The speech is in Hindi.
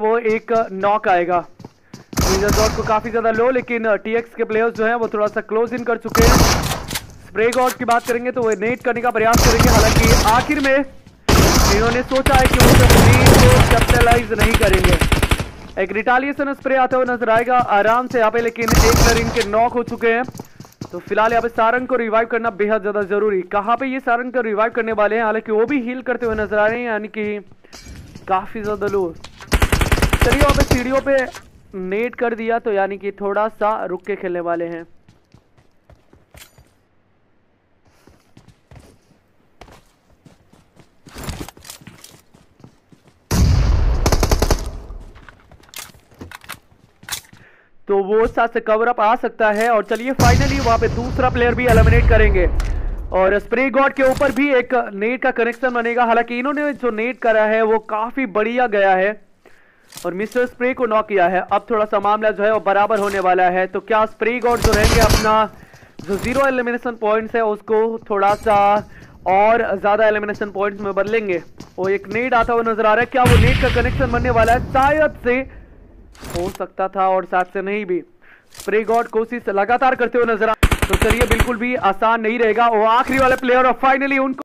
वो एक नॉक आएगा। डॉट को काफ़ी ज़्यादा लो लेकिन टीएक्स के प्लेयर्स जो हैं, वो थोड़ा सा क्लोज इन कर चुके हैं। स्प्रे गॉड की बात करेंगे तो वो नेट करने का प्रयास करेंगे। हालाँकि आखिर में इन्होंने सोचा है कि वो को कैपिटलाइज नहीं करेंगे। एक रिटालिएशन स्प्रे आता हुआ नज़र आएगा, आराम से यहाँ पे, लेकिन एक प्लेयर इनके नॉक हो चुके हैं। तो फ़िलहाल यहाँ पे सारंग को रिवाइव करना बेहद ज़्यादा ज़रूरी। कहाँ पे ये सारंग को रिवाइव करने वाले हैं? हालाँकि वो भी हील करते हुए नज़र आ रहे हैं, यानी कि काफ़ी ज़्यादा लो चलिए पे सीढ़ियों पे नेट कर दिया तो यानी कि थोड़ा सा रुक के खेलने वाले हैं। तो वो साथ से कवर अप आ सकता है और चलिए फाइनली वहाँ पे दूसरा प्लेयर भी एलिमिनेट करेंगे। और स्प्रे गॉड के ऊपर भी एक नेट का कनेक्शन बनेगा। हालाँकि इन्होंने जो नेट करा है वो काफ़ी बढ़िया गया है। और मिस्टर स्प्रे को नॉक किया है। अब थोड़ा सा मामला जो है वो बराबर होने वाला है। तो क्या स्प्रे गॉड जो रहेंगे अपना, जो ज़ीरो एलिमिनेशन पॉइंट्स है, उसको थोड़ा सा और ज़्यादा एलिमिनेशन पॉइंट्स में बदलेंगे। वो एक नेट आता हुआ नज़र आ रहा है। क्या वो नेट का कनेक्शन बनने वाला है? शायद से हो सकता था और साथ से नहीं भी। स्प्रे गॉड कोशिश लगातार करते हुए नज़र आ तो चलिए, बिल्कुल भी आसान नहीं रहेगा। वो आखिरी वाले प्लेयर और फाइनली उनको